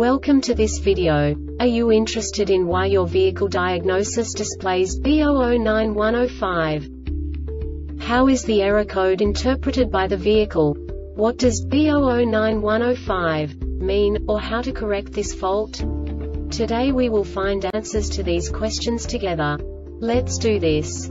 Welcome to this video. Are you interested in why your vehicle diagnosis displays B009105? How is the error code interpreted by the vehicle? What does B009105 mean, or how to correct this fault? Today we will find answers to these questions together. Let's do this.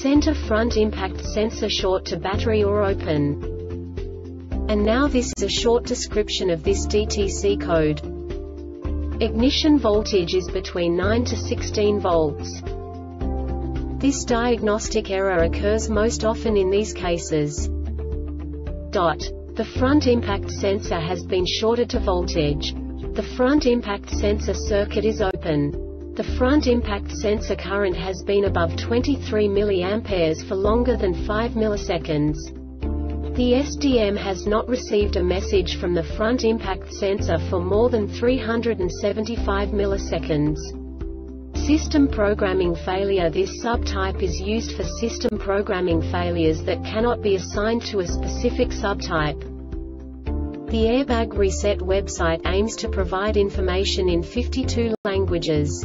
Center front impact sensor short to battery or open. And now this is a short description of this DTC code. Ignition voltage is between 9 to 16 volts. This diagnostic error occurs most often in these cases. Dot. The front impact sensor has been shorted to voltage. The front impact sensor circuit is open. The front impact sensor current has been above 23 mA for longer than 5 milliseconds. The SDM has not received a message from the front impact sensor for more than 375 milliseconds. System programming failure This subtype is used for system programming failures that cannot be assigned to a specific subtype. The Airbag Reset website aims to provide information in 52 languages.